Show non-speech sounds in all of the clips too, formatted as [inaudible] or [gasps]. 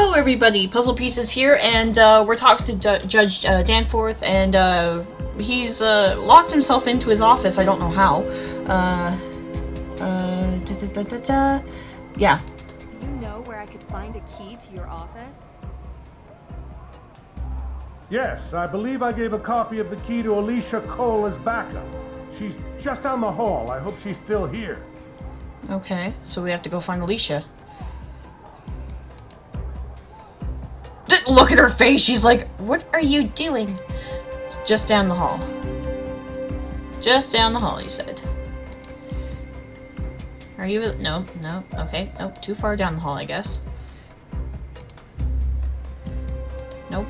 Hello, everybody. Puzzle Pieces here, and uh, we're talking to Ju Judge uh, Danforth, and uh, he's uh, locked himself into his office. I don't know how. Uh, uh, da, da, da, da, da. Yeah. Do you know where I could find a key to your office? Yes, I believe I gave a copy of the key to Alicia Cole as backup. She's just down the hall. I hope she's still here. Okay, so we have to go find Alicia. Look at her face. She's like, "What are you doing?" Just down the hall. Just down the hall, you said. Are you? No, no. Okay, nope. Too far down the hall, I guess. Nope.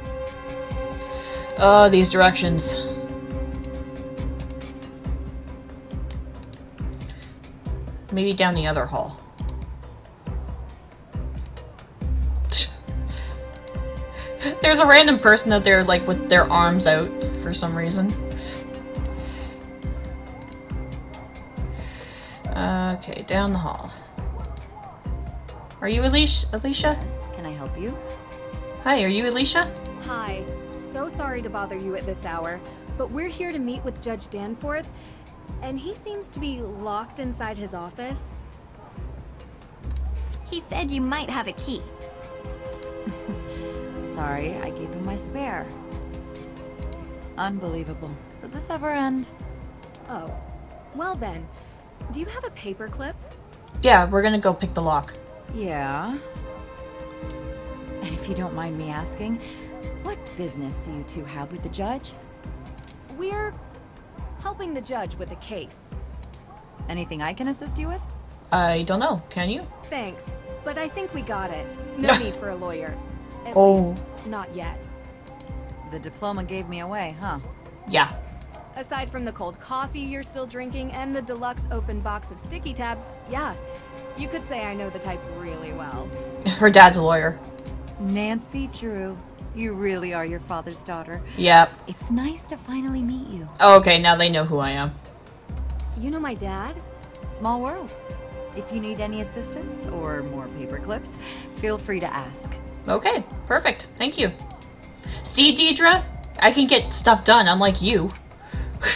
Uh, these directions. Maybe down the other hall. There's a random person out there, like, with their arms out for some reason. Okay, down the hall. Are you Alicia? Alicia? Yes, can I help you? Hi, are you Alicia? Hi. So sorry to bother you at this hour, but we're here to meet with Judge Danforth, and he seems to be locked inside his office. He said you might have a key. Sorry, I gave him my spare. Unbelievable. Does this ever end? Oh. Well then, do you have a paperclip? Yeah, we're gonna go pick the lock. Yeah. And if you don't mind me asking, what business do you two have with the judge? We're helping the judge with a case. Anything I can assist you with? I don't know. Can you? Thanks, but I think we got it. [laughs] No need for a lawyer. At Oh. least, not yet. The diploma gave me away, huh? Yeah. Aside from the cold coffee you're still drinking and the deluxe open box of sticky tabs, yeah. You could say I know the type really well. Her dad's a lawyer. Nancy Drew, you really are your father's daughter. Yep. It's nice to finally meet you. Oh, okay, now they know who I am. You know my dad? Small world. If you need any assistance or more paper clips, feel free to ask. Okay, perfect. Thank you. See, Deirdre? I can get stuff done, unlike you. [sighs]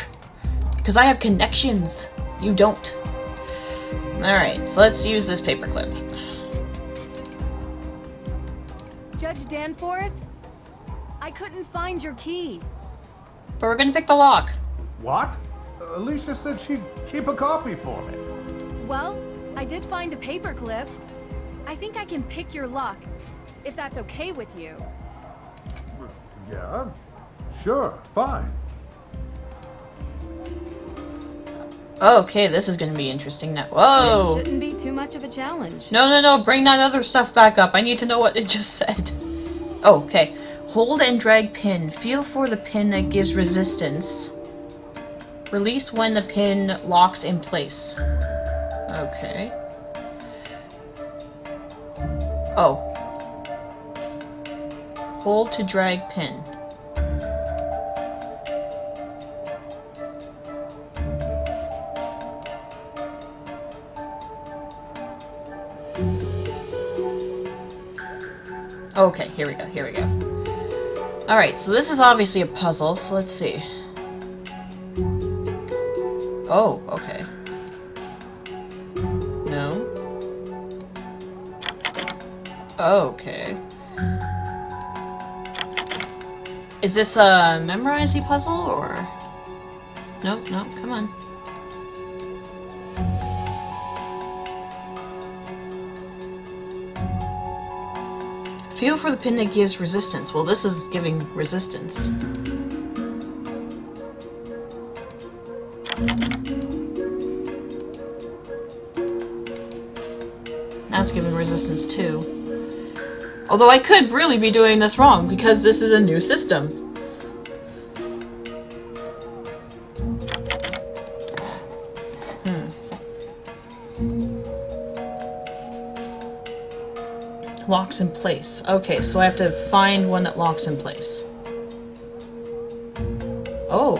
Because I have connections. You don't. Alright, so let's use this paperclip. Judge Danforth? I couldn't find your key. But we're gonna pick the lock. What? Uh, Alicia said she'd keep a copy for me. Well, I did find a paperclip. I think I can pick your lock, if that's okay with you. Yeah, sure, fine. Okay, this is gonna be interesting now. Whoa! It Shouldn't be too much of a challenge. No, no, no, bring that other stuff back up. I need to know what it [laughs] just said. Oh, okay. Hold and drag pin. Feel for the pin that gives resistance. Release when the pin locks in place. Okay. Oh. Hold to drag pin. Okay, here we go, here we go. Alright, so this is obviously a puzzle, so let's see. Oh, okay. No. Okay. Is this a memorizing puzzle, or... Nope, nope, come on. Feel for the pin that gives resistance. Well, this is giving resistance. That's giving resistance too. Although I could really be doing this wrong because this is a new system. Hmm. Locks in place. Okay, so I have to find one that locks in place. Oh.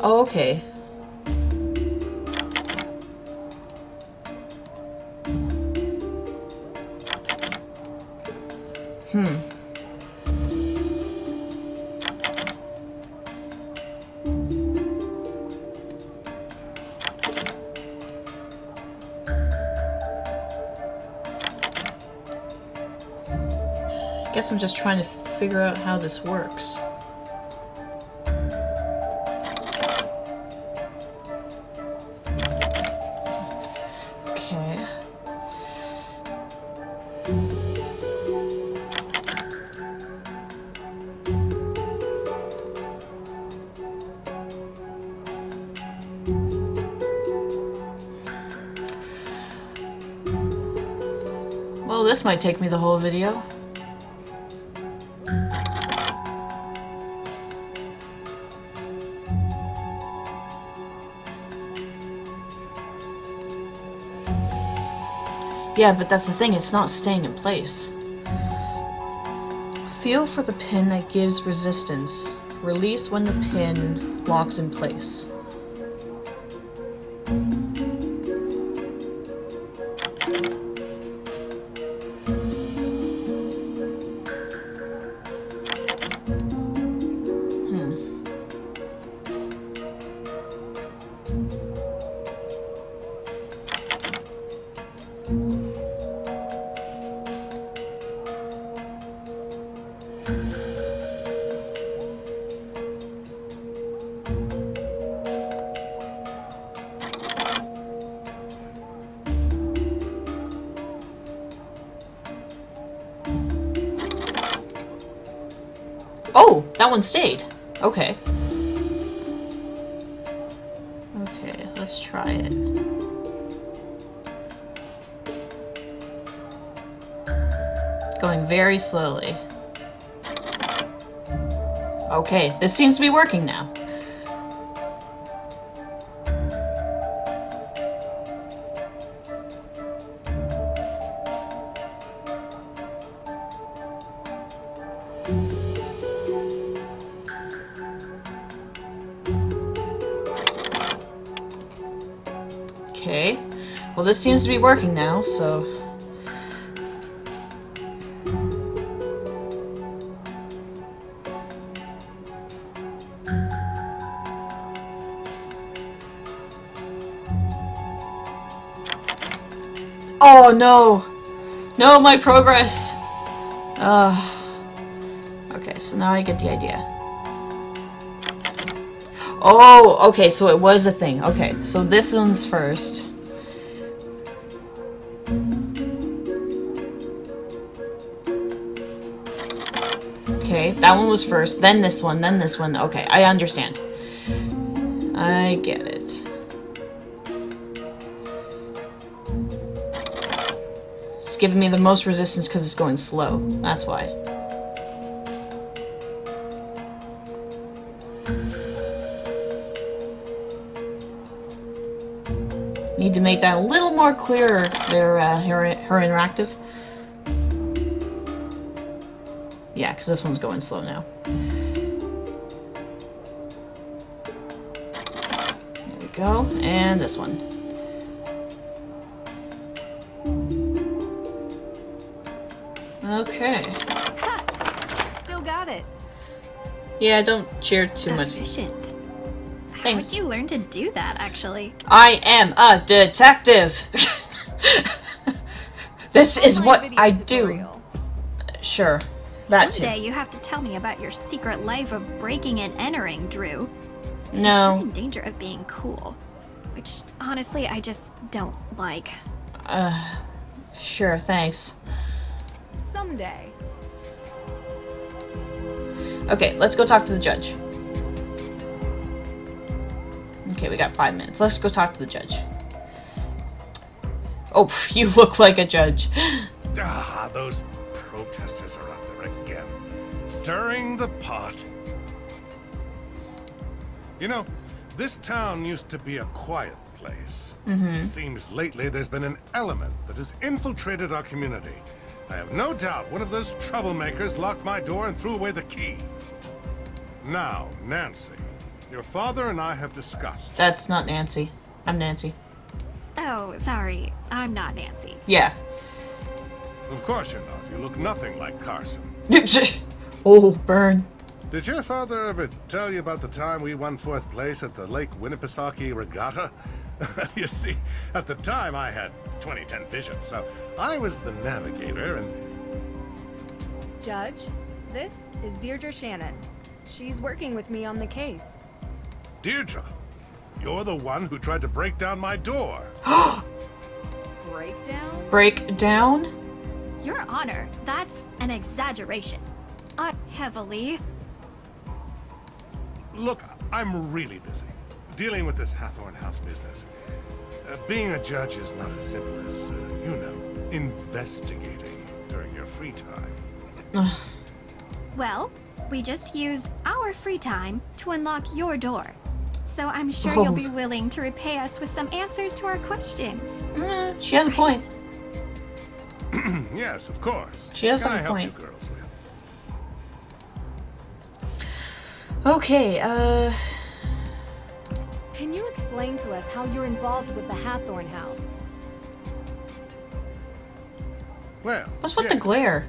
Oh, okay. Hmm. Guess I'm just trying to figure out how this works. This might take me the whole video. Yeah, but that's the thing, it's not staying in place. Feel for the pin that gives resistance. Release when the pin locks in place. Oh, that one stayed. Okay. Okay, let's try it. Going very slowly. Okay, this seems to be working now. Okay. Well, this seems to be working now, so... Oh, no! No, my progress! Uh, okay, so now I get the idea. Oh, okay, so it was a thing. Okay, so this one's first. Okay, that one was first, then this one, then this one. Okay, I understand. I get it. Giving me the most resistance because it's going slow. That's why. Need to make that a little more clearer there, uh, her, Her Interactive. Yeah, because this one's going slow now. There we go. And this one. Okay. Still got it. Yeah, don't cheer too much. Efficient. How Thanks. did you learn to do that, actually? I am a detective! [laughs] this is what I do. Sure. That too. Someday you have to tell me about your secret life of breaking and entering, Drew. No. in danger of being cool. Which, honestly, I just don't like. Uh, sure, thanks. Someday. Okay, let's go talk to the judge. Okay, we got five minutes. Let's go talk to the judge. Oh, [laughs] you look like a judge. [gasps] Ah, those protesters are out there again, stirring the pot. You know, this town used to be a quiet place. Seems lately there's been an element that has infiltrated our community. I have no doubt one of those troublemakers locked my door and threw away the key. Now, Nancy, your father and I have discussed. That's not Nancy. I'm Nancy. Oh, sorry. I'm not Nancy. Yeah. Of course you're not. You look nothing like Carson. [laughs] oh, burn. Did your father ever tell you about the time we won fourth place at the Lake Winnipesaukee Regatta? [laughs] you see, at the time I had 2010 vision, so I was the navigator and... Judge, this is Deirdre Shannon. She's working with me on the case. Deirdre, you're the one who tried to break down my door. [gasps] break down? Break down? Your Honor, that's an exaggeration. I heavily. Look, I'm really busy dealing with this Hathorn House business. Uh, being a judge is not as simple as, uh, you know, investigating during your free time. [sighs] well, we just used our free time to unlock your door. So I'm sure oh. you'll be willing to repay us with some answers to our questions. Mm, she has a point. [clears throat] yes, of course. She has Can some I help point. You girls Okay, uh... Can you explain to us how you're involved with the Hathorn House? Well, What's with yes. the glare?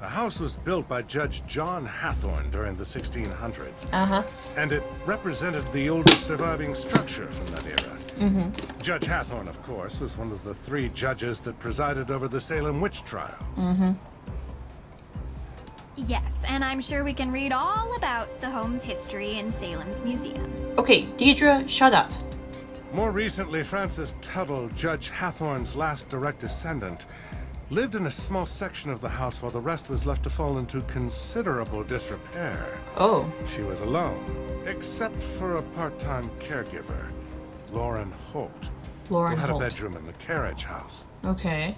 The house was built by Judge John Hathorn during the 1600s, Uh-huh. and it represented the oldest surviving structure from that era. Mm-hmm. Judge Hathorn, of course, was one of the three judges that presided over the Salem witch trials. Mm-hmm. Yes, and I'm sure we can read all about the home's history in Salem's museum. Okay, Deirdre, shut up. More recently, Frances Tuttle, Judge Hathorn's last direct descendant, lived in a small section of the house while the rest was left to fall into considerable disrepair. Oh. She was alone, except for a part-time caregiver, Lauren Holt, Lauren who had Holt. a bedroom in the carriage house. Okay.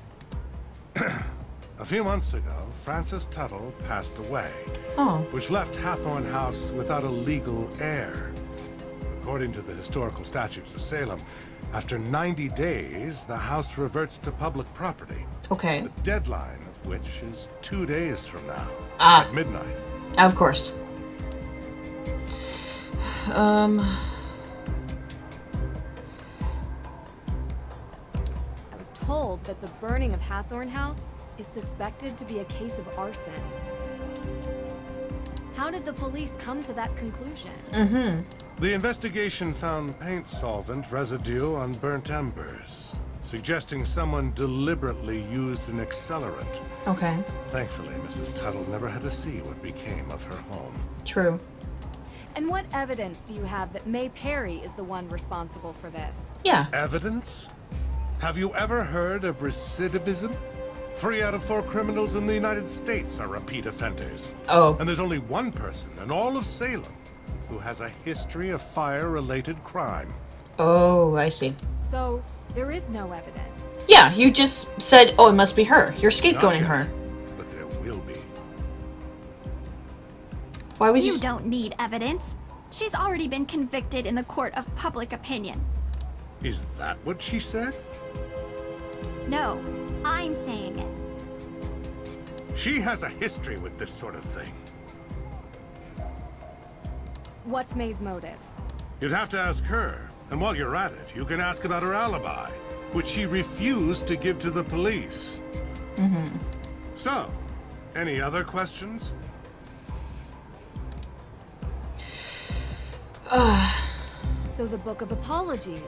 [clears throat] A few months ago, Frances Tuttle passed away, Oh. which left Hathorn House without a legal heir. According to the historical statutes of Salem, after 90 days, the house reverts to public property. Okay. The deadline of which is two days from now, Ah. at midnight. Of course. Um... I was told that the burning of Hathorn House is suspected to be a case of arson. How did the police come to that conclusion? Mm-hmm. The investigation found paint solvent residue on burnt embers, suggesting someone deliberately used an accelerant. Okay. Thankfully, Mrs. Tuttle never had to see what became of her home. True. And what evidence do you have that May Parry is the one responsible for this? Yeah. Evidence? Have you ever heard of recidivism? Three out of four criminals in the United States are repeat offenders. Oh. And there's only one person in all of Salem who has a history of fire-related crime. Oh, I see. So, there is no evidence. Yeah, you just said, oh, it must be her. You're scapegoating her. But there will be. Why would you... You don't need evidence. She's already been convicted in the court of public opinion. Is that what she said? No, I'm saying it. She has a history with this sort of thing. What's May's motive? You'd have to ask her. And while you're at it, you can ask about her alibi, which she refused to give to the police. Mm-hmm. So, any other questions? [sighs] So the Book of Apologies.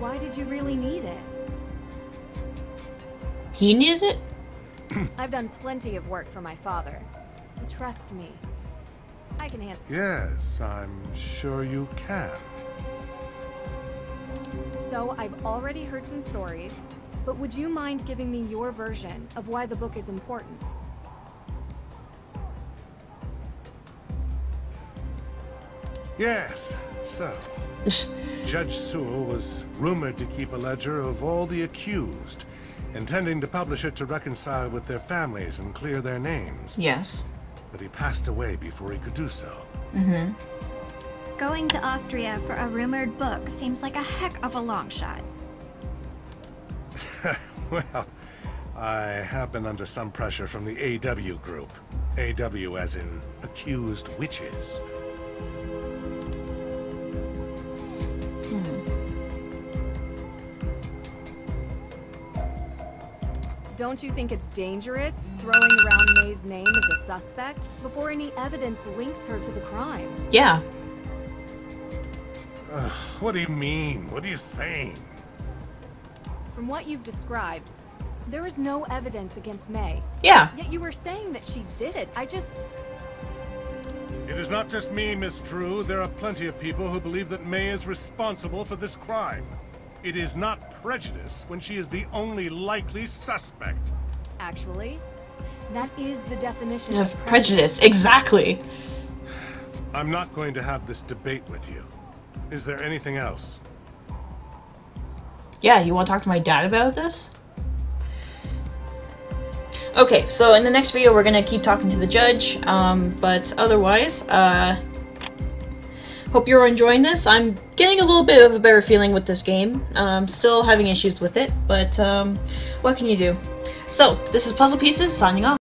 Why did you really need it? He needed it? [clears throat] I've done plenty of work for my father. Trust me. I can handle Yes, I'm sure you can. So I've already heard some stories, but would you mind giving me your version of why the book is important? Yes, so. [laughs] Judge Sewell was rumored to keep a ledger of all the accused, intending to publish it to reconcile with their families and clear their names. yes. But he passed away before he could do so. Mm-hmm. Going to Austria for a rumored book seems like a heck of a long shot. [laughs] well, I have been under some pressure from the AW group. AW as in accused witches. Don't you think it's dangerous throwing around May's name as a suspect before any evidence links her to the crime? Yeah. Ugh, what do you mean? What are you saying? From what you've described, there is no evidence against May. Yeah. Yet you were saying that she did it. I just... It is not just me, Miss Drew. There are plenty of people who believe that May is responsible for this crime. It is not prejudice when she is the only likely suspect. Actually, that is the definition Of prejudice. Exactly. I'm not going to have this debate with you. Is there anything else? Yeah, you want to talk to my dad about this? Okay, so in the next video we're gonna keep talking to the judge, um, but otherwise, uh, hope you're enjoying this. I'm getting a little bit of a better feeling with this game. Um, still having issues with it, but um, what can you do? So, this is Puzzle Pieces, signing off.